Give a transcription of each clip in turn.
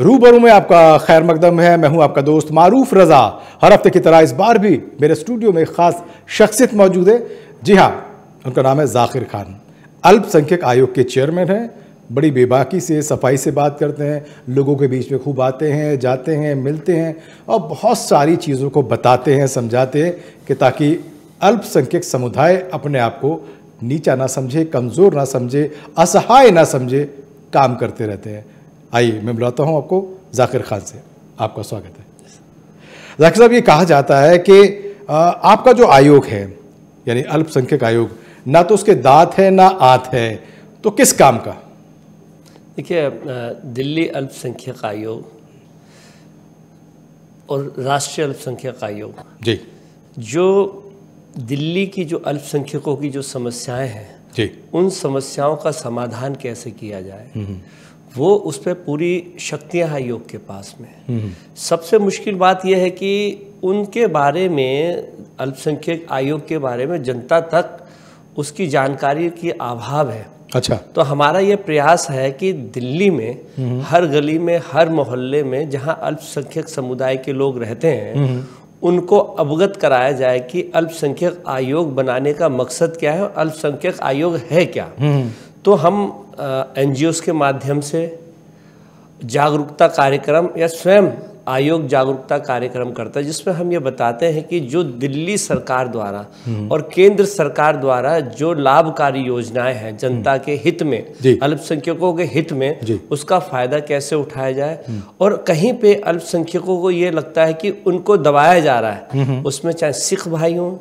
रूबरू में आपका खैर मकदम है। मैं हूँ आपका दोस्त मारूफ रजा। हर हफ़्ते की तरह इस बार भी मेरे स्टूडियो में एक खास शख्सियत मौजूद है। जी हाँ उनका नाम है जाकिर खान। अल्पसंख्यक आयोग के चेयरमैन हैं। बड़ी बेबाकी से, सफ़ाई से बात करते हैं। लोगों के बीच में खूब आते हैं, जाते हैं, मिलते हैं और बहुत सारी चीज़ों को बताते हैं, समझाते हैं कि ताकि अल्पसंख्यक समुदाय अपने आप को नीचा ना समझे, कमज़ोर ना समझे, असहाय ना समझे, काम करते रहते हैं। आइए मैं बुलाता हूँ आपको जाकिर खान से। आपका स्वागत है। जाकिर साहब ये कहा जाता है कि आपका जो आयोग है यानी अल्पसंख्यक आयोग ना तो उसके दांत है ना आत है तो किस काम का? देखिए दिल्ली अल्पसंख्यक आयोग और राष्ट्रीय अल्पसंख्यक आयोग जी। जो दिल्ली की जो अल्पसंख्यकों की जो समस्याएँ हैं जी। उन समस्याओं का समाधान कैसे किया जाए? हम्म। वो उस पर पूरी शक्तियाँ हैं योग के पास में। सबसे मुश्किल बात यह है कि उनके बारे में अल्पसंख्यक आयोग के बारे में जनता तक उसकी जानकारी की अभाव है। अच्छा। तो हमारा ये प्रयास है कि दिल्ली में हर गली में हर मोहल्ले में जहाँ अल्पसंख्यक समुदाय के लोग रहते हैं उनको अवगत कराया जाए कि अल्पसंख्यक आयोग बनाने का मकसद क्या है और अल्पसंख्यक आयोग है क्या। तो हम एन के माध्यम से जागरूकता कार्यक्रम या स्वयं आयोग जागरूकता कार्यक्रम करता है जिसमें हम ये बताते हैं कि जो दिल्ली सरकार द्वारा हम्म। और केंद्र सरकार द्वारा जो लाभकारी योजनाएँ हैं जनता के हित में अल्पसंख्यकों के हित में उसका फ़ायदा कैसे उठाया जाए हम्म। और कहीं पे अल्पसंख्यकों को ये लगता है कि उनको दबाया जा रहा है हम्म। उसमें चाहे सिख भाई हों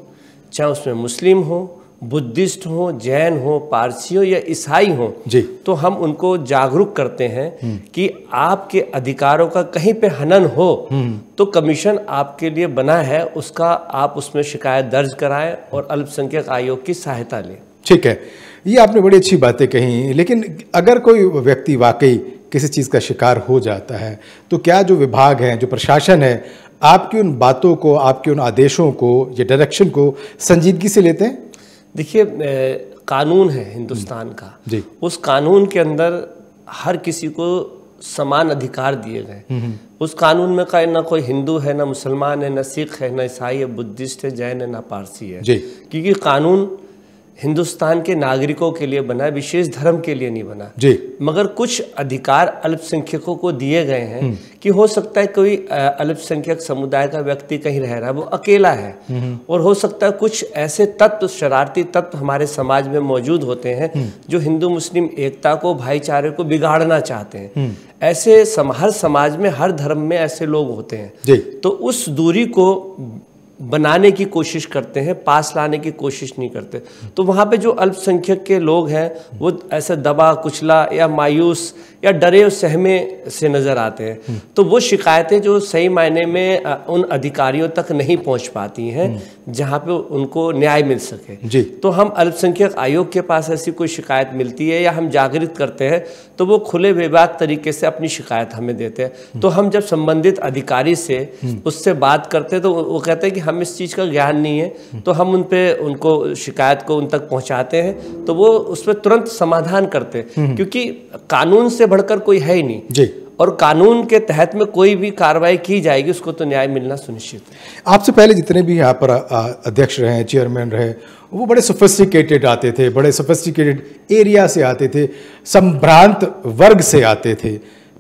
चाहे उसमें मुस्लिम हो बुद्धिस्ट हो जैन हो पारसी हो या ईसाई हो जी तो हम उनको जागरूक करते हैं हम्म। कि आपके अधिकारों का कहीं पे हनन हो हम्म। तो कमीशन आपके लिए बना है उसका आप उसमें शिकायत दर्ज कराएँ और अल्पसंख्यक आयोग की सहायता लें ठीक है ये आपने बड़ी अच्छी बातें कही लेकिन अगर कोई व्यक्ति वाकई किसी चीज़ का शिकार हो जाता है तो क्या जो विभाग हैं जो प्रशासन है आपकी उन बातों को आपके उन आदेशों को या डायरेक्शन को संजीदगी से लेते हैं देखिए कानून है हिंदुस्तान का। जी। उस कानून के अंदर हर किसी को समान अधिकार दिए गए। हम्म, हम्म। उस कानून में का ना कोई हिंदू है ना मुसलमान है ना सिख है ना ईसाई है बुद्धिस्ट है जैन है ना पारसी है। क्योंकि कानून हिंदुस्तान के नागरिकों के लिए बना विशेष धर्म के लिए नहीं बना। जी। मगर कुछ अधिकार अल्पसंख्यकों को दिए गए हैं हम्म। कि हो सकता है कोई अल्पसंख्यक समुदाय का व्यक्ति कहीं रह रहा है वो अकेला है। हम्म। और हो सकता है कुछ ऐसे तत्व शरारती तत्व हमारे समाज में मौजूद होते हैं हम्म। जो हिंदू मुस्लिम एकता को भाईचारे को बिगाड़ना चाहते हैं। ऐसे सम, हर समाज में हर धर्म में ऐसे लोग होते हैं। तो उस दूरी को बनाने की कोशिश करते हैं पास लाने की कोशिश नहीं करते। तो वहाँ पे जो अल्पसंख्यक के लोग हैं वो ऐसे दबा कुचला या मायूस या डरे सहमे से नज़र आते हैं। तो वो शिकायतें जो सही मायने में उन अधिकारियों तक नहीं पहुँच पाती हैं जहाँ पे उनको न्याय मिल सके। जी। तो हम अल्पसंख्यक आयोग के पास ऐसी कोई शिकायत मिलती है या हम जागृत करते हैं तो वो खुले बेबाक तरीके से अपनी शिकायत हमें देते हैं। तो हम जब संबंधित अधिकारी से उससे बात करते हैं तो वो कहते हैं कि हम इस चीज़ का ज्ञान नहीं है तो हम उन पर उनको शिकायत को उन तक पहुँचाते हैं तो वो उस पर तुरंत समाधान करते हैं। क्योंकि कानून से बढ़कर कोई है ही नहीं। जी। और कानून के तहत में कोई भी कार्रवाई की जाएगी उसको तो न्याय मिलना सुनिश्चित है। आपसे पहले जितने भी यहाँ पर अध्यक्ष रहे चेयरमैन रहे वो बड़े सोफिस्टिकेटेड आते थे बड़े सोफिस्टिकेटेड एरिया से आते थे संभ्रांत वर्ग से आते थे।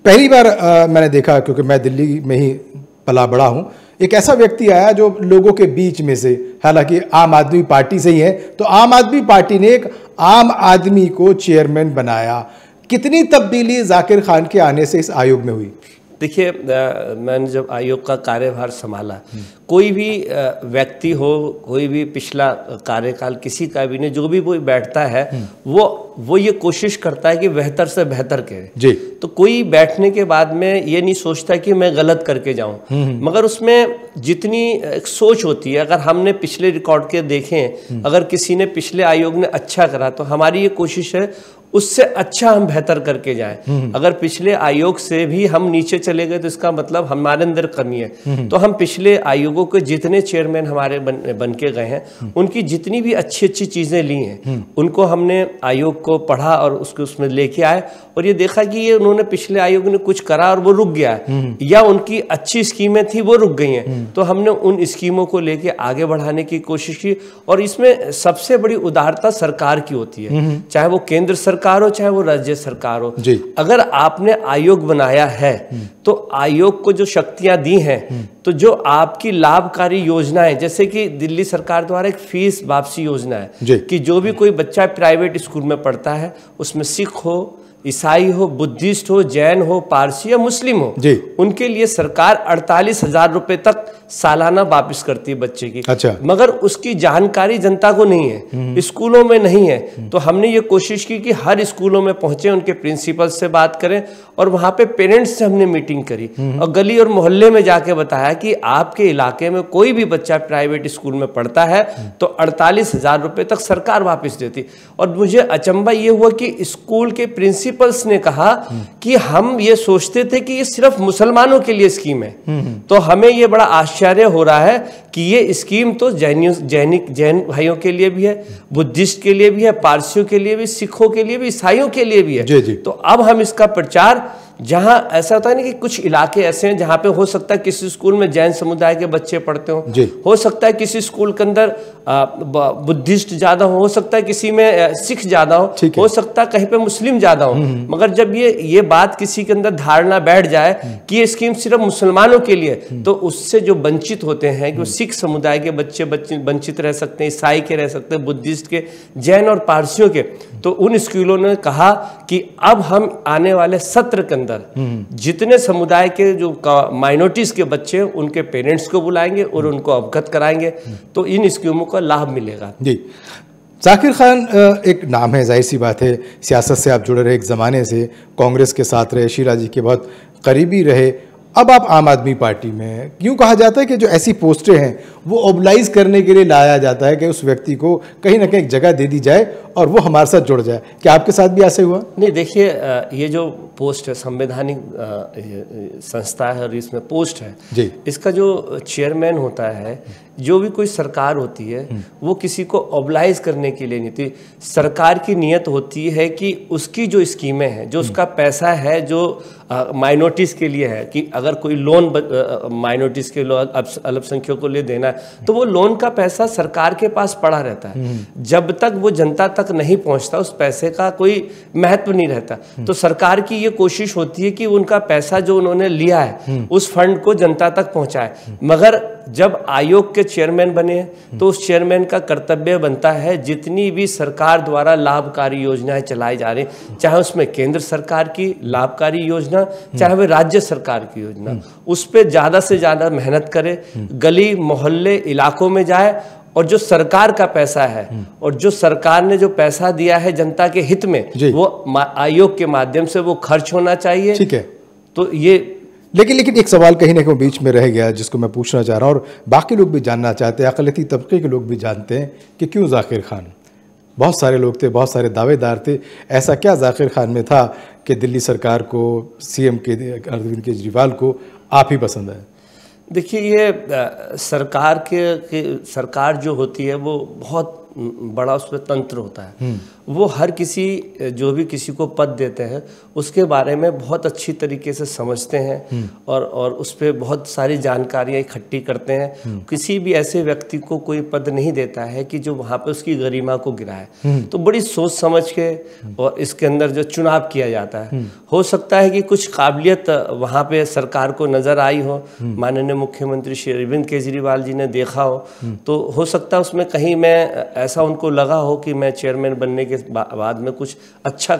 पहली बार आ, मैंने देखा क्योंकि मैं दिल्ली में ही पला बड़ा हूँ एक ऐसा व्यक्ति आया जो लोगों के बीच में से, हालाँकि आम आदमी पार्टी से ही है तो आम आदमी पार्टी ने एक आम आदमी को चेयरमैन बनाया। कितनी तब्दीली जाकिर खान के आने से इस आयोग में हुई? देखिए मैंने जब आयोग का कार्यभार संभाला, कोई भी व्यक्ति हो, कोई भी पिछला कार्यकाल किसी का भी नहीं, जो भी कोई बैठता है, वो वो ये कोशिश करता है कि बेहतर से बेहतर करे जी। तो कोई बैठने के बाद में ये नहीं सोचता कि मैं गलत करके जाऊँ। मगर उसमें जितनी एक सोच होती है अगर हमने पिछले रिकॉर्ड के देखें अगर किसी ने पिछले आयोग ने अच्छा करा तो हमारी ये कोशिश है उससे अच्छा हम बेहतर करके जाएँ। अगर पिछले आयोग से भी हम नीचे चले गए तो इसका मतलब हमारे अंदर कमी है। तो हम पिछले आयोगों के जितने चेयरमैन हमारे बन, बन के गए हैं उनकी जितनी भी अच्छी अच्छी चीज़ें ली हैं उनको हमने आयोग को पढ़ा और उसके उसमें लेके आए। और ये देखा कि ये उन्होंने पिछले आयोग ने कुछ करा और वो रुक गया है। या उनकी अच्छी स्कीमें थी वो रुक गई हैं। तो हमने उन स्कीमों को लेके आगे बढ़ाने की कोशिश की। और इसमें सबसे बड़ी उदारता सरकार की होती है। चाहे वो केंद्र सरकार हो चाहे वो राज्य सरकार हो जी। अगर आपने आयोग बनाया है तो आयोग को जो शक्तियाँ दी हैं तो जो आपकी लाभकारी योजनाएँ जैसे कि दिल्ली सरकार द्वारा एक फ़ीस वापसी योजना है कि जो भी कोई बच्चा प्राइवेट स्कूल में पढ़ता है उसमें सिख हो ईसाई हो बुद्धिस्ट हो जैन हो पारसी या मुस्लिम हो जी। उनके लिए सरकार अड़तालीस हज़ार रुपए तक सालाना वापस करती है बच्चे की। अच्छा। मगर उसकी जानकारी जनता को नहीं है स्कूलों में नहीं है। तो हमने ये कोशिश की कि हर स्कूलों में पहुँचे उनके प्रिंसिपल से बात करें और वहाँ पे पेरेंट्स से हमने मीटिंग करी और गली और मोहल्ले में जाके बताया कि आपके इलाके में कोई भी बच्चा प्राइवेट स्कूल में पढ़ता है तो अड़तालीस हज़ार रुपए तक सरकार वापस देती। और मुझे अचंबा ये हुआ कि स्कूल के प्रिंसिपल्स ने कहा कि हम ये सोचते थे कि ये सिर्फ़ मुसलमानों के लिए स्कीम है। तो हमें ये बड़ा आश्चर्य हो रहा है कि ये स्कीम तो जैनियों जैनिक जैन भाइयों के लिए भी है बुद्धिस्ट के लिए भी है पारसियों के लिए भी सिखों के लिए भी ईसाइयों के लिए भी है। जी, जी। तो अब हम इसका प्रचार जहाँ ऐसा होता है ना कि कुछ इलाके ऐसे हैं जहाँ पे हो सकता है किसी स्कूल में जैन समुदाय के बच्चे पढ़ते हो। हो सकता है किसी स्कूल के अंदर बुद्धिस्ट ज़्यादा हो हो सकता है किसी में सिख ज़्यादा हो हो। सकता है कहीं पे मुस्लिम ज़्यादा हो। मगर जब ये ये बात किसी के अंदर धारणा बैठ जाए कि ये स्कीम सिर्फ़ मुसलमानों के लिए तो उससे जो वंचित होते हैं कि सिख समुदाय के बच्चे वंचित रह सकते हैं ईसाई के रह सकते हैं बुद्धिस्ट के जैन और पारसियों के। तो उन स्कूलों ने कहा कि अब हम आने वाले सत्र के अंदर जितने समुदाय के जो माइनॉरिटीज के बच्चे उनके पेरेंट्स को बुलाएँगे और उनको अवगत कराएँगे तो इन स्कीमों का लाभ मिलेगा। जी। जाकिर खान एक नाम है ज़ाहिर सी बात है सियासत से आप जुड़े रहे एक ज़माने से कांग्रेस के साथ रहे शीला जी के बहुत करीबी रहे। अब आप आम आदमी पार्टी में हैं। क्यों कहा जाता है कि जो ऐसी पोस्टें हैं वो ओबलाइज करने के लिए लाया जाता है कि उस व्यक्ति को कहीं ना कहीं एक जगह दे दी जाए और वो हमारे साथ जुड़ जाए। क्या आपके साथ भी ऐसे हुआ? नहीं देखिए ये जो पोस्ट है संवैधानिक संस्था है और इसमें पोस्ट है। जी। इसका जो चेयरमैन होता है जो भी कोई सरकार होती है वो किसी को ऑबलाइज करने के लिए नहीं सरकार की नीयत होती है कि उसकी जो स्कीमें हैं जो उसका पैसा है जो माइनॉरिटीज़ के लिए है कि अगर कोई लोन माइनॉरिटीज़ के लोग अल्पसंख्यकों को लिए देना है तो वो लोन का पैसा सरकार के पास पड़ा रहता है। जब तक वो जनता तक नहीं पहुँचता उस पैसे का कोई महत्व नहीं रहता। तो सरकार की ये कोशिश होती है कि उनका पैसा जो उन्होंने लिया है उस फंड को जनता तक पहुँचाए। मगर जब आयोग के चेयरमैन बने तो उस चेयरमैन का कर्तव्य बनता है जितनी भी सरकार द्वारा लाभकारी योजनाएँ चलाई जा रही चाहे उसमें केंद्र सरकार की लाभकारी योजना चाहे वह राज्य सरकार की योजना उस पर ज़्यादा से ज़्यादा मेहनत करे गली मोहल्ले इलाकों में जाए और जो सरकार का पैसा है और जो सरकार ने जो पैसा दिया है जनता के हित में। वो आयोग के माध्यम से वो खर्च होना चाहिए। ठीक है। तो ये लेकिन लेकिन एक सवाल कहीं ना कहीं बीच में रह गया जिसको मैं पूछना चाह रहा हूँ और बाकी लोग भी जानना चाहते हैं अकलती तबके के लोग भी जानते हैं कि क्यों जाकिर खान? बहुत सारे लोग थे बहुत सारे दावेदार थे। ऐसा क्या जाकिर खान में था कि दिल्ली सरकार को सीएम के अरविंद केजरीवाल को आप ही पसंद आए? देखिए ये सरकार के, के सरकार जो होती है वो बहुत बड़ा उसमें तंत्र होता है। वो हर किसी जो भी किसी को पद देते हैं उसके बारे में बहुत अच्छी तरीके से समझते हैं और और उस पर बहुत सारी जानकारियाँ इकट्ठी करते हैं। किसी भी ऐसे व्यक्ति को कोई पद नहीं देता है कि जो वहाँ पे उसकी गरिमा को गिराए तो बड़ी सोच समझ के और इसके अंदर जो चुनाव किया जाता है। हो सकता है कि कुछ काबिलियत वहाँ पे सरकार को नज़र आई हो। माननीय मुख्यमंत्री श्री अरविंद केजरीवाल जी ने देखा हो। तो हो सकता है उसमें कहीं मैं ऐसा उनको लगा हो कि मैं चेयरमैन बनने के बाद में कुछ अच्छा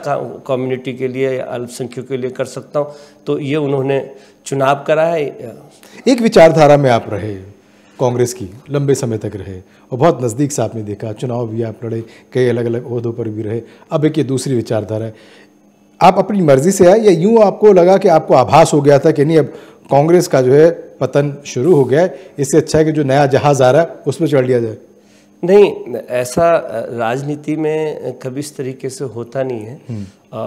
कम्युनिटी के लिए या अल्पसंख्यकों के लिए कर सकता हूँ। तो ये उन्होंने चुनाव करा है एक विचारधारा में आप रहे, कांग्रेस की, लंबे समय तक रहे, और बहुत नज़दीक से आपने देखा, चुनाव भी आप लड़े, कई अलग अलग अहदों पर भी रहे। अब एक ये दूसरी विचारधारा है। आप अपनी मर्ज़ी से आए, या यूँ आपको लगा कि आपको आभास हो गया था कि नहीं, अब कांग्रेस का जो है, पतन शुरू हो गया है। इससे अच्छा है कि जो नया जहाज़ आ रहा है उसमें चढ़ लिया जाए। नहीं ऐसा राजनीति में कभी इस तरीके से होता नहीं है। आ,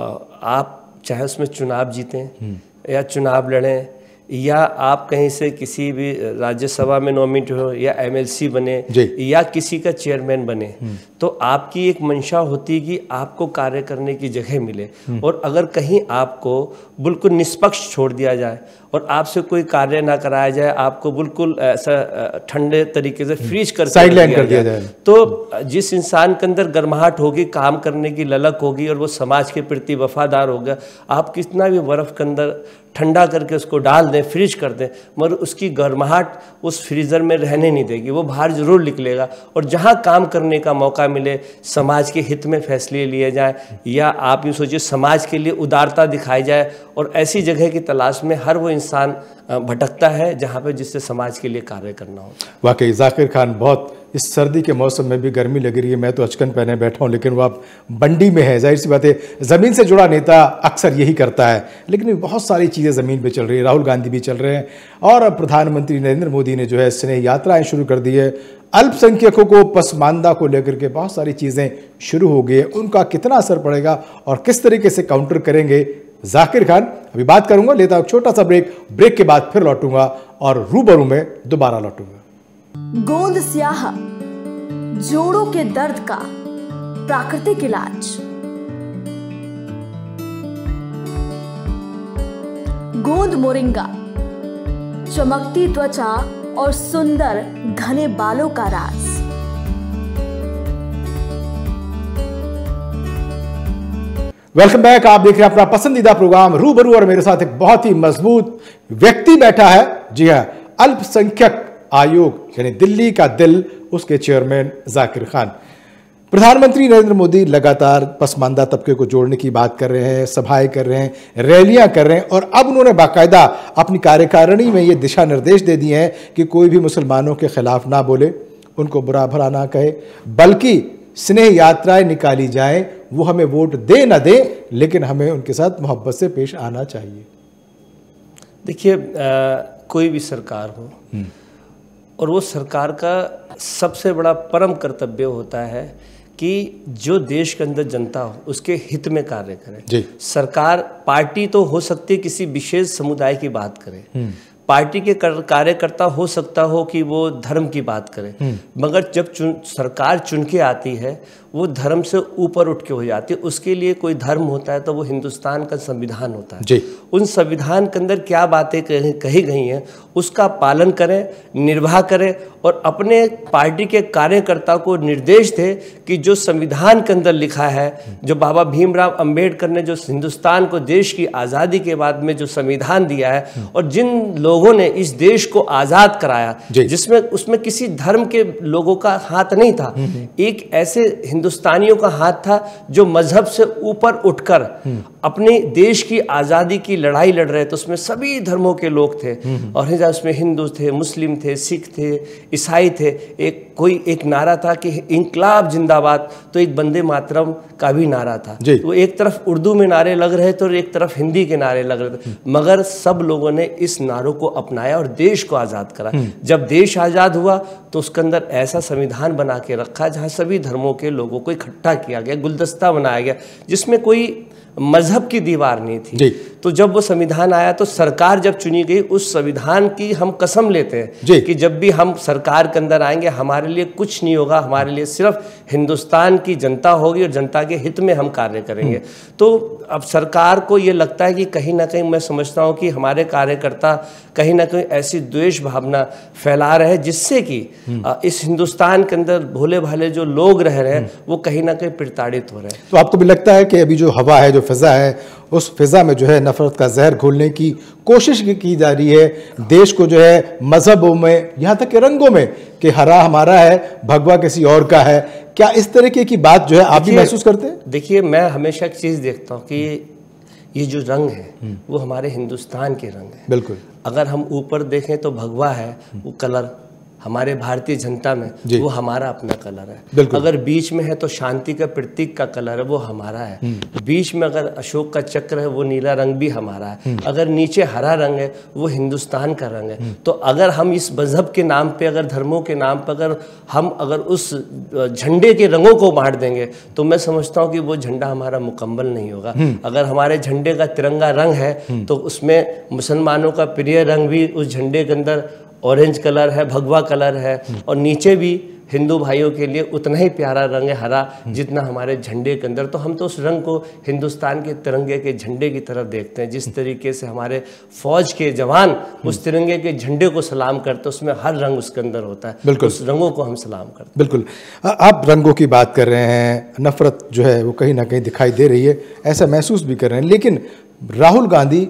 आप चाहे उसमें चुनाव जीतें या चुनाव लड़ें या आप कहीं से किसी भी राज्यसभा में नॉमिनेट हो या एमएलसी बने या किसी का चेयरमैन बने तो आपकी एक मंशा होती है कि आपको कार्य करने की जगह मिले। और अगर कहीं आपको बिल्कुल निष्पक्ष छोड़ दिया जाए और आपसे कोई कार्य ना कराया जाए आपको बिल्कुल ऐसा ठंडे तरीके से फ्रीज कर साइड लाइन कर दिया जाए। तो जिस इंसान के अंदर गर्माहट होगी काम करने की ललक होगी और वो समाज के प्रति वफादार होगा आप कितना भी बर्फ़ के अंदर ठंडा करके उसको डाल दें, फ्रीज कर दें, मगर उसकी गर्माहट उस फ्रीज़र में रहने नहीं देगी। वो बाहर ज़रूर निकलेगा और जहाँ काम करने का मौका मिले, समाज के हित में फैसले लिए जाएँ या आप यूँ सोचिए समाज के लिए उदारता दिखाई जाए और ऐसी जगह की तलाश में हर वो इंसान भटकता है जहाँ पर जिससे समाज के लिए कार्य करना हो। वाकई, जाकिर खान, बहुत इस सर्दी के मौसम में भी गर्मी लग रही है। मैं तो अचकन पहने बैठा हूँ, लेकिन वो आप बंडी में है। ज़ाहिर सी बात है, ज़मीन से जुड़ा नेता अक्सर यही करता है, लेकिन बहुत सारी चीज़ें ज़मीन पे चल रही है। राहुल गांधी भी चल रहे हैं, और प्रधानमंत्री नरेंद्र मोदी ने जो है स्नेह यात्राएँ शुरू कर दी है। अल्पसंख्यकों को पसमानदा को लेकर के बहुत सारी चीज़ें शुरू हो गई है। उनका कितना असर पड़ेगा और किस तरीके से काउंटर करेंगे? जाकिर खान, अभी बात करूँगा, लेता छोटा सा ब्रेक। ब्रेक के बाद फिर लौटूँगा और रूबरू में दोबारा लौटूँगा। गोंद स्याह, जोड़ों के दर्द का प्राकृतिक इलाज। गोंद मोरिंगा, चमकती त्वचा और सुंदर घने बालों का राज। वेलकम बैक, आप देख रहे हैं अपना पसंदीदा प्रोग्राम, रूबरू और मेरे साथ एक बहुत ही मज़बूत व्यक्ति बैठा है। जी हाँ अल्पसंख्यक आयोग यानी दिल्ली का दिल उसके चेयरमैन जाकिर खान प्रधानमंत्री नरेंद्र मोदी लगातार पसमानदा तबके को जोड़ने की बात कर रहे हैं सभाएँ कर रहे हैं रैलियाँ कर रहे हैं और अब उन्होंने बाकायदा अपनी कार्यकारिणी में ये दिशा निर्देश दे दिए हैं कि कोई भी मुसलमानों के खिलाफ ना बोले उनको बुरा भला ना कहे बल्कि स्नेह यात्राएँ निकाली जाए वो हमें वोट दे ना दे लेकिन हमें उनके साथ मोहब्बत से पेश आना चाहिए देखिए कोई भी सरकार हो हम्म। और वो सरकार का सबसे बड़ा परम कर्तव्य होता है कि जो देश के अंदर जनता हो उसके हित में कार्य करे सरकार पार्टी तो हो सकती है किसी विशेष समुदाय की बात करे हम्म। पार्टी के कार्यकर्ता हो सकता हो कि वो धर्म की बात करें हम्म। मगर जब चुन, सरकार चुन के आती है वो धर्म से ऊपर उठ के हो जाती है। उसके लिए कोई धर्म होता है तो वो हिंदुस्तान का संविधान होता है। जी। उन संविधान के अंदर क्या बातें कही गई हैं उसका पालन करें निर्वाह करें और अपने पार्टी के कार्यकर्ता को निर्देश दें कि जो संविधान के अंदर लिखा है जो बाबा भीमराव अंबेडकर ने जो हिंदुस्तान को देश की आज़ादी के बाद में जो संविधान दिया है और जिन लोगों ने इस देश को आज़ाद कराया जिसमें उसमें किसी धर्म के लोगों का हाथ नहीं था एक ऐसे हिंदुस्तानियों का हाथ था जो मज़हब से ऊपर उठकर अपने देश की आज़ादी की लड़ाई लड़ रहे थे उसमें सभी धर्मों के लोग थे। और उसमें हिंदू थे मुस्लिम थे सिख थे ईसाई थे एक कोई एक नारा था कि इनकलाब जिंदाबाद तो एक बंदे मातरम का भी नारा था। तो एक तरफ़ उर्दू में नारे लग रहे थे और एक तरफ़ हिंदी के नारे लग रहे थे। मगर सब लोगों ने इस नारों को अपनाया और देश को आज़ाद करा। हम्म। जब देश आज़ाद हुआ तो उसके अंदर ऐसा संविधान बना के रखा जहाँ सभी धर्मों के लोगों को इकट्ठा किया गया गुलदस्ता बनाया गया जिसमें कोई मज़हब की दीवार नहीं थी तो जब वो संविधान आया तो सरकार जब चुनी गई उस संविधान की हम कसम लेते हैं कि जब भी हम सरकार के अंदर आएँगे हमारे लिए कुछ नहीं होगा हमारे लिए सिर्फ़ हिंदुस्तान की जनता होगी और जनता के हित में हम कार्य करेंगे हम्म। तो अब सरकार को ये लगता है कि कहीं ना कहीं मैं समझता हूँ कि हमारे कार्यकर्ता कहीं ना कहीं ऐसी द्वेष भावना फैला रहे जिससे कि हम्म। इस हिंदुस्तान के अंदर भोले भाले जो लोग रह रहे हैं हम्म। वो कहीं ना कहीं प्रताड़ित हो रहे हैं तो आपको भी लगता है कि अभी जो हवा है जो फिजा है उस फिजा में जो है नफरत का जहर घोलने की कोशिश की जा रही है। देश को जो है मजहबों में यहाँ तक के रंगों में कि हरा हमारा है भगवा किसी और का है। क्या इस तरीके की बात जो है आप भी महसूस करते हैं? देखिए मैं हमेशा एक चीज़ देखता हूँ कि ये जो रंग है हम्म। वो हमारे हिंदुस्तान के रंग है। बिल्कुल। अगर हम ऊपर देखें तो भगवा है वो कलर हमारे भारतीय जनता में वो हमारा अपना कलर है। अगर बीच में है तो शांति का प्रतीक का कलर है वो हमारा है। हम्म। बीच में अगर अशोक का चक्र है वो नीला रंग भी हमारा है। अगर नीचे हरा रंग है वो हिंदुस्तान का रंग है। तो अगर हम इस मज़हब के नाम पे अगर धर्मों के नाम पर अगर हम अगर उस झंडे के रंगों को बांट देंगे तो मैं समझता हूँ कि वो झंडा हमारा मुकम्मल नहीं होगा। अगर हमारे झंडे का तिरंगा रंग है तो उसमें मुसलमानों का प्रिय रंग भी उस झंडे के अंदर ऑरेंज कलर है भगवा कलर है और नीचे भी हिंदू भाइयों के लिए उतना ही प्यारा रंग है हरा जितना हमारे झंडे के अंदर। तो हम तो उस रंग को हिंदुस्तान के तिरंगे के झंडे की तरफ़ देखते हैं जिस तरीके से हमारे फौज के जवान उस तिरंगे के झंडे को सलाम करते हैं उसमें हर रंग उसके अंदर होता है। बिल्कुल। उस रंगों को हम सलाम करते हैं। बिल्कुल। आप रंगों की बात कर रहे हैं नफरत जो है वो कहीं ना कहीं दिखाई दे रही है ऐसा महसूस भी कर रहे हैं लेकिन राहुल गांधी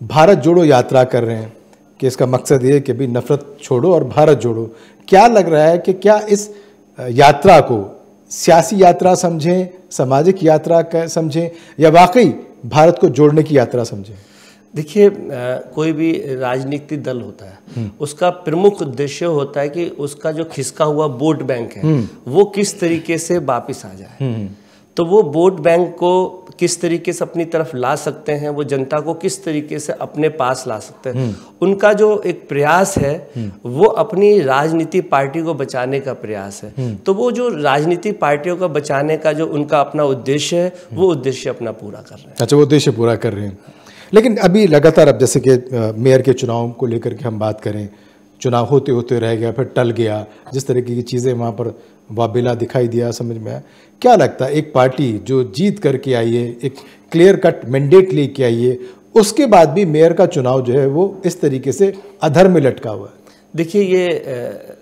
भारत जोड़ो यात्रा कर रहे हैं। कि इसका मकसद ये कि भी नफरत छोड़ो और भारत जोड़ो। क्या लग रहा है कि क्या इस यात्रा को सियासी यात्रा समझें सामाजिक यात्रा का समझें या वाकई भारत को जोड़ने की यात्रा समझें? देखिए कोई भी राजनीतिक दल होता है उसका प्रमुख उद्देश्य होता है कि उसका जो खिसका हुआ वोट बैंक है वो किस तरीके से वापिस आ जाए। तो वो वोट बैंक को किस तरीके से अपनी तरफ़ ला सकते हैं वो जनता को किस तरीके से अपने पास ला सकते हैं। उनका जो एक प्रयास है वो अपनी राजनीति पार्टी को बचाने का प्रयास है। तो वो जो राजनीतिक पार्टियों का बचाने का जो उनका अपना उद्देश्य है वो उद्देश्य अपना पूरा कर रहे हैं। अच्छा वो उद्देश्य पूरा कर रहे हैं। लेकिन अभी लगातार अब जैसे कि मेयर के चुनाव को लेकर के हम बात करें चुनाव होते होते रह गया फिर टल गया जिस तरीके की चीज़ें वहाँ पर वाबिला दिखाई दिया समझ में आया? क्या लगता है एक पार्टी जो जीत करके आई है एक क्लियर कट मैंडेट लेके आई है उसके बाद भी मेयर का चुनाव जो है वो इस तरीके से अधर में लटका हुआ है? देखिए ये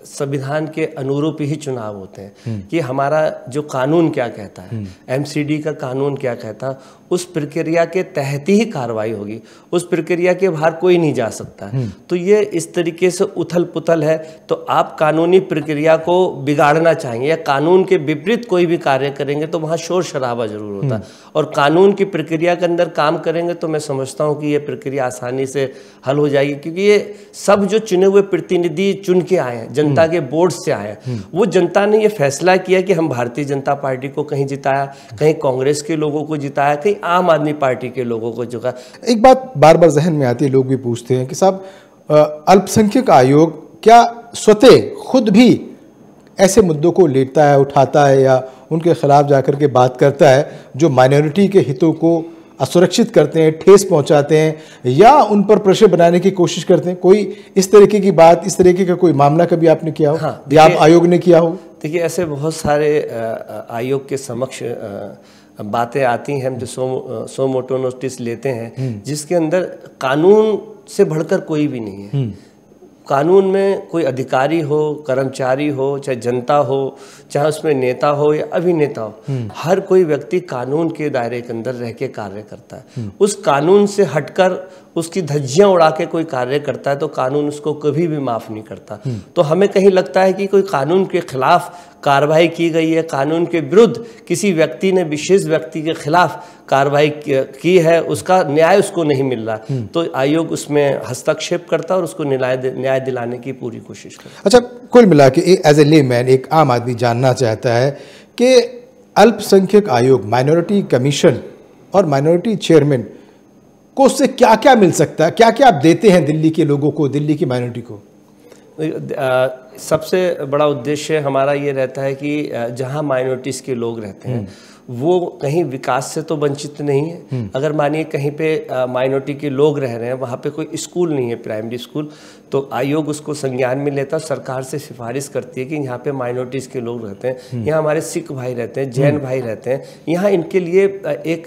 संविधान के अनुरूप ही चुनाव होते हैं कि हमारा जो कानून क्या कहता है? एमसीडी का कानून क्या कहता? है उस प्रक्रिया के तहत ही कार्रवाई होगी। उस प्रक्रिया के बाहर कोई नहीं जा सकता। है तो ये इस तरीके से उथल पुथल है। तो आप कानूनी प्रक्रिया को बिगाड़ना चाहेंगे या कानून के विपरीत कोई भी कार्य करेंगे तो वहाँ शोर शराबा ज़रूर होता। है और कानून की प्रक्रिया के अंदर काम करेंगे तो मैं समझता हूँ कि ये प्रक्रिया आसानी से हल हो जाएगी। क्योंकि ये सब जो चुने हुए प्रतिनिधि चुन के आए हैं जनता के बोर्ड से आए हैं वो जनता ने ये फैसला किया कि हम भारतीय जनता पार्टी को कहीं जिताया कहीं कांग्रेस के लोगों को जिताया कहीं आम आदमी पार्टी के लोगों को जुका एक बात बार बार जहन में आती है लोग भी पूछते हैं कि साहब अल्पसंख्यक आयोग क्या स्वतः खुद भी ऐसे मुद्दों को लेता है उठाता है या उनके खिलाफ जाकर के बात करता है जो माइनॉरिटी के हितों को असुरक्षित करते हैं ठेस पहुंचाते हैं या उन पर प्रेशर बनाने की कोशिश करते हैं? कोई इस तरीके की बात इस तरीके का कोई मामला कभी आपने किया हो? हाँ, या आप आयोग ने किया हो? देखिए ऐसे बहुत सारे आयोग के समक्ष अ, बातें आती हैं हम जो सो सो मोटो नोटिस लेते हैं जिसके अंदर कानून से बढ़कर कोई भी नहीं है। कानून में कोई अधिकारी हो कर्मचारी हो चाहे जनता हो चाहे उसमें नेता हो या अभिनेता हो हर कोई व्यक्ति कानून के दायरे के अंदर रह के कार्य करता है। उस कानून से हटकर उसकी धज्जियाँ उड़ा के कोई कार्य करता है तो कानून उसको कभी भी माफ़ नहीं करता। तो हमें कहीं लगता है कि कोई कानून के खिलाफ कार्रवाई की गई है, कानून के विरुद्ध किसी व्यक्ति ने, विशेष व्यक्ति के खिलाफ कार्रवाई की है, उसका न्याय उसको नहीं मिल रहा। तो आयोग उसमें हस्तक्षेप करता और उसको न्याय दिलाने की पूरी कोशिश करता अच्छा कुल मिला के एज ए ले मैन एक आम आदमी जानना चाहता है कि अल्पसंख्यक आयोग माइनॉरिटी कमीशन और माइनॉरिटी चेयरमैन को उससे क्या क्या मिल सकता है? क्या क्या आप देते हैं दिल्ली के लोगों को दिल्ली की माइनॉरिटी को? सबसे बड़ा उद्देश्य हमारा ये रहता है कि जहाँ माइनॉरिटीज़ के लोग रहते हैं वो कहीं विकास से तो वंचित नहीं है। अगर मानिए कहीं पे माइनॉरिटी के लोग रह रहे हैं वहाँ पे कोई स्कूल नहीं है प्राइमरी स्कूल तो आयोग उसको संज्ञान में लेता सरकार से सिफारिश करती है कि यहाँ पे माइनॉरिटीज़ के लोग रहते हैं यहाँ हमारे सिख भाई रहते हैं जैन भाई रहते हैं यहाँ इनके लिए एक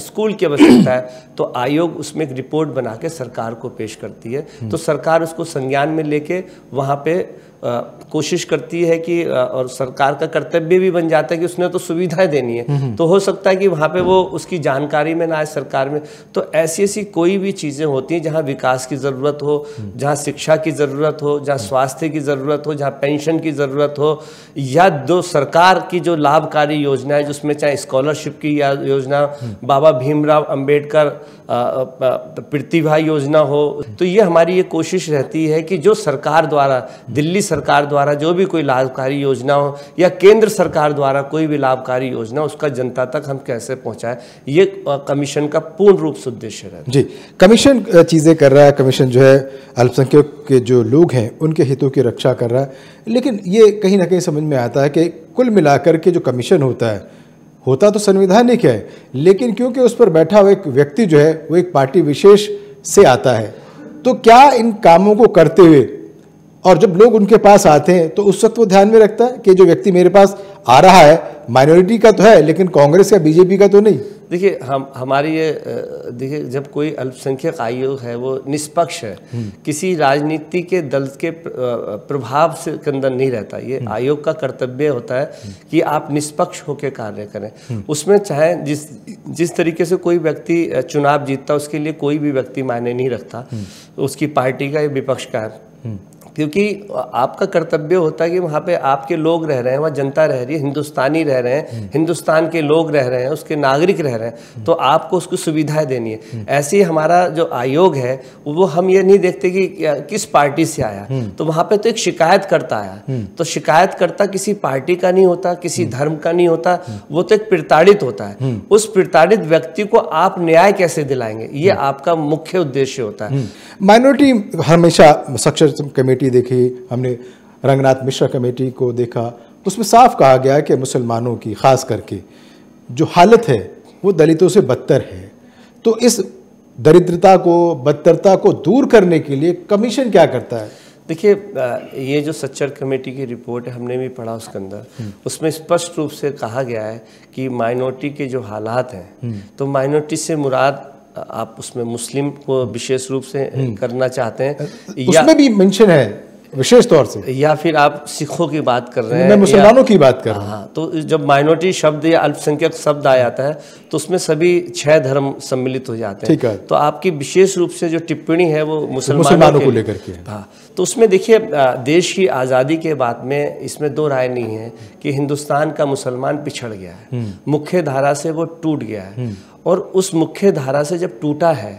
स्कूल की आवश्यकता है। तो आयोग उसमें एक रिपोर्ट बना के सरकार को पेश करती है। तो सरकार उसको संज्ञान में लेके वहाँ पे अ, कोशिश करती है कि अ, और सरकार का कर्तव्य भी बन जाता है कि उसने तो सुविधाएँ देनी है। तो हो सकता है कि वहाँ पे वो उसकी जानकारी में ना आए सरकार में। तो ऐसी ऐसी कोई भी चीज़ें होती हैं जहाँ विकास की ज़रूरत हो जहाँ शिक्षा की ज़रूरत हो, जहाँ स्वास्थ्य की ज़रूरत हो, जहाँ पेंशन की ज़रूरत हो, या दो सरकार की जो लाभकारी योजना है जिसमें चाहे स्कॉलरशिप की या योजना, बाबा भीमराव अंबेडकर प्रतिभा योजना हो तो ये हमारी ये कोशिश रहती है कि जो सरकार द्वारा, दिल्ली सरकार द्वारा जो भी कोई लाभकारी योजना हो, या केंद्र सरकार द्वारा कोई भी लाभकारी योजना, उसका जनता तक हम कैसे पहुँचाए, ये कमीशन का पूर्ण रूप से उद्देश्य है। जी, कमीशन चीज़ें कर रहा है, कमीशन जो है, अल्पसंख्यक के जो लोग हैं, उनके हितों की रक्षा कर रहा है, लेकिन ये कहीं ना कहीं समझ में आता है कि कुल मिलाकर के जो कमीशन होता है होता तो संविधानिक है? लेकिन क्योंकि उस पर बैठा हुआ एक व्यक्ति जो है, वो एक पार्टी विशेष से आता है तो क्या इन कामों को करते हुए, और जब लोग उनके पास आते हैं तो उस वक्त वो ध्यान में रखता है कि जो व्यक्ति मेरे पास आ रहा है, माइनॉरिटी का तो है, लेकिन कांग्रेस या बीजेपी का तो नहीं? देखिए हम हमारी ये देखिए जब कोई अल्पसंख्यक आयोग है वो निष्पक्ष है किसी राजनीति के दल के प्रभाव से के अंदर नहीं रहता। ये आयोग का कर्तव्य होता है कि आप निष्पक्ष होकर कार्य करें। उसमें चाहे जिस जिस तरीके से कोई व्यक्ति चुनाव जीतता उसके लिए कोई भी व्यक्ति मायने नहीं रखता। उसकी पार्टी का या विपक्ष का है। क्योंकि आपका कर्तव्य होता है कि वहाँ पे आपके लोग रह रहे हैं वहाँ जनता रह रही है हिंदुस्तानी रह रहे हैं हिंदुस्तान के लोग रह रहे हैं उसके नागरिक रह रहे हैं तो आपको उसको सुविधाएँ देनी है। ऐसे ही हमारा जो आयोग है वो हम ये नहीं देखते कि किस पार्टी से आया। तो वहाँ पे तो एक शिकायत करता आया तो शिकायत करता किसी पार्टी का नहीं होता किसी धर्म का नहीं होता वो तो एक प्रताड़ित होता है। उस प्रताड़ित व्यक्ति को आप न्याय कैसे दिलाएँगे? ये आपका मुख्य उद्देश्य होता है। माइनॉरिटी हमेशा सक्षम कमेटी कमेटी देखी हमने रंगनाथ मिश्रा कमेटी को देखा उसमें साफ़ कहा गया कि मुसलमानों की ख़ास करके जो हालत है वो दलितों से बदतर है तो इस दरिद्रता को बदतरता को दूर करने के लिए कमीशन क्या करता है देखिए ये जो सच्चर कमेटी की रिपोर्ट है हमने भी पढ़ा उसके अंदर हम्म। उसमें स्पष्ट रूप से कहा गया है कि माइनॉरिटी के जो हालात हैं हम्म। तो माइनॉरिटी से मुराद आप उसमें मुस्लिम को विशेष रूप से हम्म। करना चाहते हैं उसमें भी मेंशन है विशेष तौर से। या फिर आप सिखों की बात कर रहे हैं मैं मुसलमानों की बात कर रहा हूँ। हाँ तो जब माइनॉरिटी शब्द या अल्पसंख्यक शब्द आ जाता है तो उसमें सभी छह धर्म सम्मिलित हो जाते हैं। ठीक है। तो आपकी विशेष रूप से जो टिप्पणी है वो मुसलमानों को लेकर के। हाँ तो उसमें देखिए देश की आज़ादी के बाद में इसमें दो राय नहीं है कि हिंदुस्तान का मुसलमान पिछड़ गया है। हम्म। मुख्य धारा से वो टूट गया है। हम्म। और उस मुख्य धारा से जब टूटा है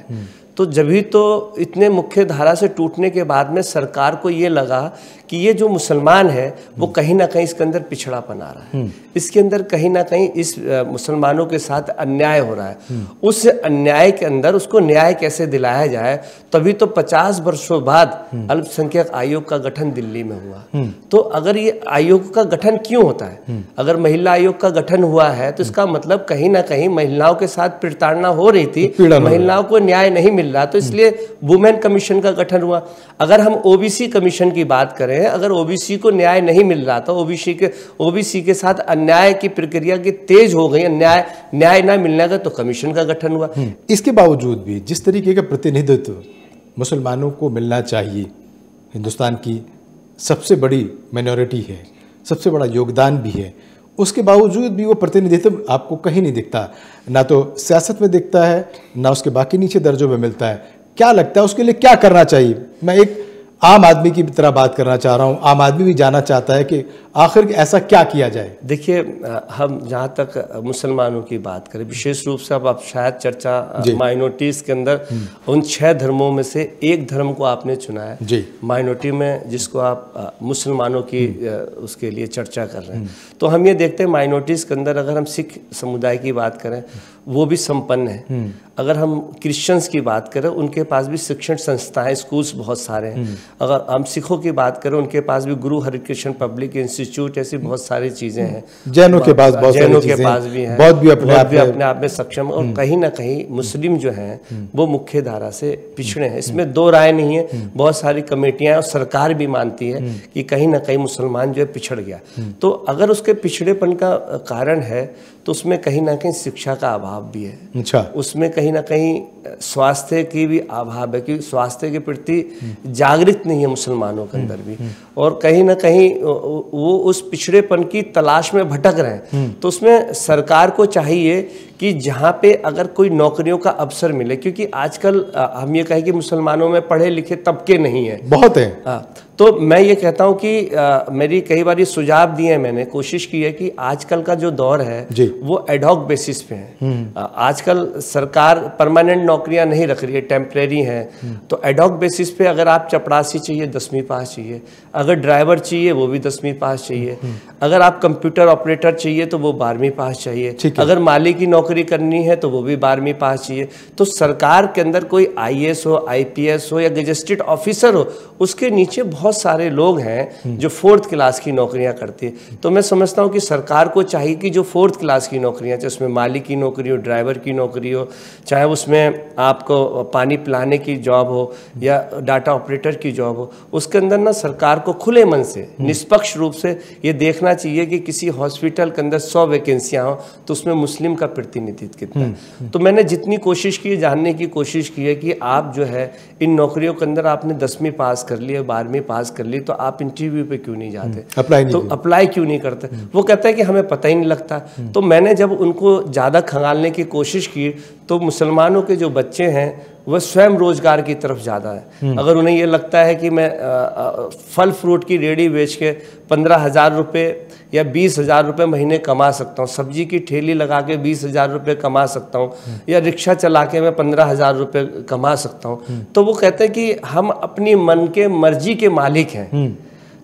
तो जब भी तो इतने मुख्य धारा से टूटने के बाद में सरकार को ये लगा कि ये जो मुसलमान है वो कहीं ना कहीं इसके अंदर पिछड़ापन आ रहा है। हम्म। इसके अंदर कहीं ना कहीं इस मुसलमानों के साथ अन्याय हो रहा है। हम्म। उस अन्याय के अंदर उसको न्याय कैसे दिलाया जाए तभी तो पचास वर्षों बाद हम्म। अल्पसंख्यक आयोग का गठन दिल्ली में हुआ। तो अगर ये आयोग का गठन क्यों होता है? अगर महिला आयोग का गठन हुआ है तो इसका मतलब कहीं ना कहीं महिलाओं के साथ प्रताड़ना हो रही थी महिलाओं को न्याय नहीं मिल रहा। तो इसलिए वुमेन कमीशन का गठन हुआ। अगर हम ओबीसी कमीशन की बात करें हैं, अगर ओबीसी को न्याय नहीं मिल रहा था ओबीसी के ओबीसी के साथ अन्याय की प्रक्रिया की तेज हो गई, अन्याय, न्याय ना मिलने का तो कमीशन का गठन हुआ। हम्म। इसके बावजूद भी जिस तरीके का प्रतिनिधित्व मुसलमानों को मिलना चाहिए, हिंदुस्तान की सबसे बड़ी माइनॉरिटी है, सबसे बड़ा योगदान भी है, उसके बावजूद भी वो प्रतिनिधित्व आपको कहीं नहीं दिखता। ना तो सियासत में दिखता है, ना उसके बाकी नीचे दर्जों में मिलता है। क्या लगता है उसके लिए क्या करना चाहिए? मैं एक आम आदमी की तरह बात करना चाह रहा हूँ आम आदमी भी जानना चाहता है कि आखिर ऐसा क्या किया जाए देखिए हम जहाँ तक मुसलमानों की बात करें विशेष रूप से अब आप शायद चर्चा माइनॉरिटीज़ के अंदर हम्म। उन छह धर्मों में से एक धर्म को आपने चुना है जी माइनॉरिटी में जिसको आप मुसलमानों की हम्म। उसके लिए चर्चा कर रहे हैं हम्म। तो हम ये देखते हैं माइनॉरिटीज़ के अंदर अगर हम सिख समुदाय की बात करें वो भी संपन्न है। अगर हम क्रिश्चियंस की बात करें उनके पास भी शिक्षण संस्थाएँ स्कूल्स बहुत सारे हैं। अगर हम सिखों की बात करें उनके पास भी गुरु हरिकृष्ण पब्लिक इंस्टीट्यूट ऐसी बहुत सारी चीज़ें हैं। जैनों के पास बहुत जैनों के पास भी हैं। बहुत भी अपने आप भी अपने आप में सक्षम और हम्म। कहीं ना कहीं मुस्लिम जो हैं हम्म। वो मुख्य धारा से पिछड़े हैं। इसमें हम्म। दो राय नहीं है। बहुत सारी कमेटियाँ और सरकार भी मानती है कि कहीं ना कहीं मुसलमान जो है पिछड़ गया। तो अगर उसके पिछड़ेपन का कारण है तो उसमें कहीं ना कहीं शिक्षा का अभाव भी है। अच्छा। उसमें कहीं ना कहीं स्वास्थ्य की भी अभाव है क्योंकि स्वास्थ्य के प्रति जागृत नहीं है मुसलमानों के अंदर भी। और कहीं ना कहीं वो उस पिछड़ेपन की तलाश में भटक रहे हैं। तो उसमें सरकार को चाहिए कि जहाँ पे अगर कोई नौकरियों का अवसर मिले क्योंकि आजकल हम ये कहें कि मुसलमानों में पढ़े लिखे तबके नहीं है। बहुत है तो मैं ये कहता हूँ कि आ, मेरी कई बार सुझाव दिए हैं मैंने कोशिश की है कि आजकल का जो दौर है वो एडॉक बेसिस पे है। आजकल सरकार परमानेंट नौकरियाँ नहीं रख रही है टेम्परेरी हैं। तो एडॉक बेसिस पे अगर आप चपड़ासी चाहिए दसवीं पास चाहिए। अगर ड्राइवर चाहिए वो भी दसवीं पास चाहिए। अगर आप कंप्यूटर ऑपरेटर चाहिए तो वो बारहवीं पास चाहिए। अगर माली की नौकरी करनी है तो वो भी बारहवीं पास चाहिए। तो सरकार के अंदर कोई आईएएस हो आईपीएस हो या गजस्टेड ऑफिसर हो उसके नीचे बहुत सारे लोग हैं जो फोर्थ क्लास की नौकरियाँ करते हैं। तो मैं समझता हूँ कि सरकार को चाहिए कि जो फोर्थ क्लास की नौकरियाँ चाहे उसमें माली की नौकरी हो ड्राइवर की नौकरी हो चाहे उसमें आपको पानी पिलाने की जॉब हो या डाटा ऑपरेटर की जॉब हो उसके अंदर ना सरकार को खुले मन से निष्पक्ष रूप से ये देखना चाहिए कि किसी हॉस्पिटल के अंदर सौ वैकेंसियाँ हो तो उसमें मुस्लिम का प्रतिनिधित्व कितना है। तो मैंने जितनी कोशिश की जानने की कोशिश की है कि आप जो है इन नौकरियों के अंदर आपने दसवीं पास कर ली बारहवीं पास कर ली तो आप इंटरव्यू पे क्यों नहीं जाते? अप्लाई तो अप्लाई क्यों नहीं करते? वो कहता है कि हमें पता ही नहीं लगता। तो मैंने जब उनको ज़्यादा खंगालने की कोशिश की तो मुसलमानों के जो बच्चे हैं वह स्वयं रोज़गार की तरफ़ ज़्यादा है। अगर उन्हें ये लगता है कि मैं आ, आ, फल फ्रूट की रेडी बेच के पंद्रह हज़ार रुपये या बीस हज़ार रुपये महीने कमा सकता हूँ सब्ज़ी की ठेली लगा के बीस हज़ार रुपये कमा सकता हूँ या रिक्शा चला के मैं पंद्रह हज़ार रुपये कमा सकता हूँ तो वो कहते हैं कि हम अपनी मन के मर्ज़ी के मालिक हैं।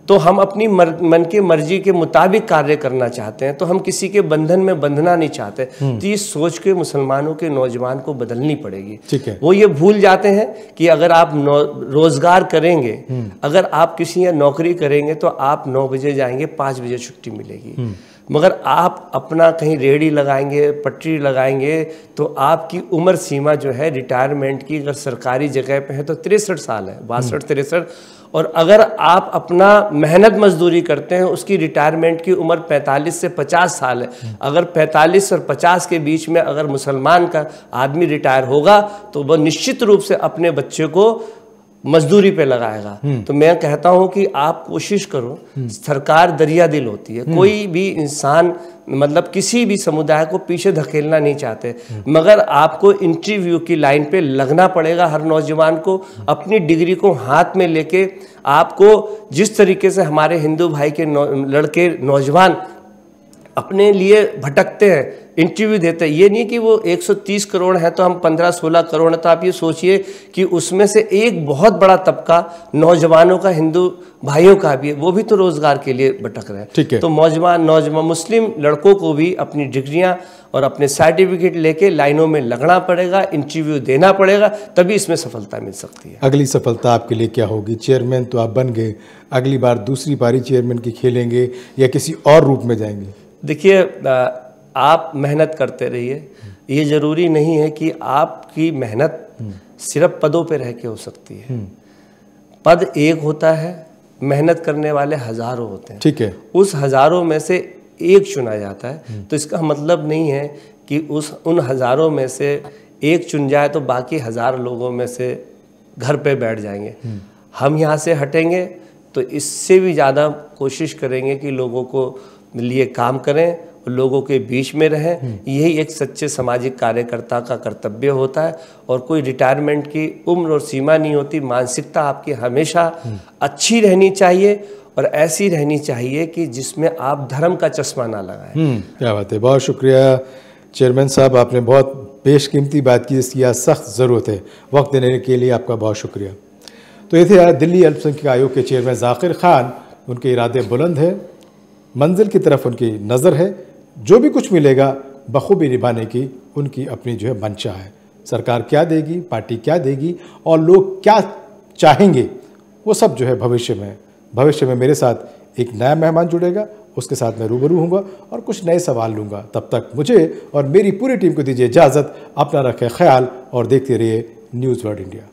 तो हम अपनी मर, मन की मर्ज़ी के मुताबिक कार्य करना चाहते हैं तो हम किसी के बंधन में बंधना नहीं चाहते हम्म। तो ये सोच के मुसलमानों के नौजवान को बदलनी पड़ेगी ठीक है वो ये भूल जाते हैं कि अगर आप रोज़गार करेंगे हम्म। अगर आप किसी या नौकरी करेंगे तो आप नौ बजे जाएँगे पाँच बजे छुट्टी मिलेगी हम्म। मगर आप अपना कहीं रेडी लगाएँगे पटरी लगाएँगे तो आपकी उम्र सीमा जो है रिटायरमेंट की अगर सरकारी जगह पे है तो तिरसठ साल है बासठ तिरसठ और अगर आप अपना मेहनत मजदूरी करते हैं, उसकी रिटायरमेंट की उम्र 45 से 50 साल है। अगर 45 और 50 के बीच में अगर मुसलमान का आदमी रिटायर होगा तो वह निश्चित रूप से अपने बच्चे को मजदूरी पे लगाएगा। तो मैं कहता हूँ कि आप कोशिश करो सरकार दरिया दिल होती है। कोई भी इंसान मतलब किसी भी समुदाय को पीछे धकेलना नहीं चाहते। मगर आपको इंटरव्यू की लाइन पे लगना पड़ेगा हर नौजवान को अपनी डिग्री को हाथ में लेके। आपको जिस तरीके से हमारे हिंदू भाई के नौ, लड़के नौजवान अपने लिए भटकते हैं इंटरव्यू देते हैं। ये नहीं कि वो 130 करोड़ है तो हम 15-16 करोड़ है तो आप ये सोचिए कि उसमें से एक बहुत बड़ा तबका नौजवानों का हिंदू भाइयों का भी है। वो भी तो रोज़गार के लिए भटक रहे हैं। ठीक है। तो नौजवान नौजवान मुस्लिम लड़कों को भी अपनी डिग्रियाँ और अपने सर्टिफिकेट लेके लाइनों में लगना पड़ेगा इंटरव्यू देना पड़ेगा तभी इसमें सफलता मिल सकती है। अगली सफलता आपके लिए क्या होगी? चेयरमैन तो आप बन गए अगली बार दूसरी पारी चेयरमैन की खेलेंगे या किसी और रूप में जाएँगे? देखिए आप मेहनत करते रहिए। ये ज़रूरी नहीं है कि आपकी मेहनत सिर्फ़ पदों पे रह के हो सकती है। पद एक होता है मेहनत करने वाले हज़ारों होते हैं। ठीक है। उस हज़ारों में से एक चुना जाता है। तो इसका मतलब नहीं है कि उस उन हज़ारों में से एक चुन जाए तो बाकी हज़ार लोगों में से घर पे बैठ जाएँगे। हम यहाँ से हटेंगे तो इससे भी ज़्यादा कोशिश करेंगे कि लोगों को लिए काम करें लोगों के बीच में रहें। यही एक सच्चे सामाजिक कार्यकर्ता का कर्तव्य होता है और कोई रिटायरमेंट की उम्र और सीमा नहीं होती मानसिकता आपकी हमेशा अच्छी रहनी चाहिए और ऐसी रहनी चाहिए कि जिसमें आप धर्म का चश्मा ना लगाएँ। क्या बात है। बहुत शुक्रिया चेयरमैन साहब आपने बहुत बेशकीमती बात की इसकी आज सख्त ज़रूरत है। वक्त देने के लिए आपका बहुत शुक्रिया। तो ये थे दिल्ली अल्पसंख्यक आयोग के चेयरमैन जाकिर खान। उनके इरादे बुलंद है। मंजिल की तरफ़ उनकी नज़र है। जो भी कुछ मिलेगा, बखूबी निभाने की उनकी अपनी जो है मंशा है। सरकार क्या देगी, पार्टी क्या देगी और लोग क्या चाहेंगे, वो सब जो है भविष्य में भविष्य में मेरे साथ एक नया मेहमान जुड़ेगा, उसके साथ मैं रूबरू हूँगा और कुछ नए सवाल लूँगा। तब तक मुझे और मेरी पूरी टीम को दीजिए इजाज़त, अपना रखें ख्याल और देखते रहिए न्यूज़ वर्ल्ड इंडिया।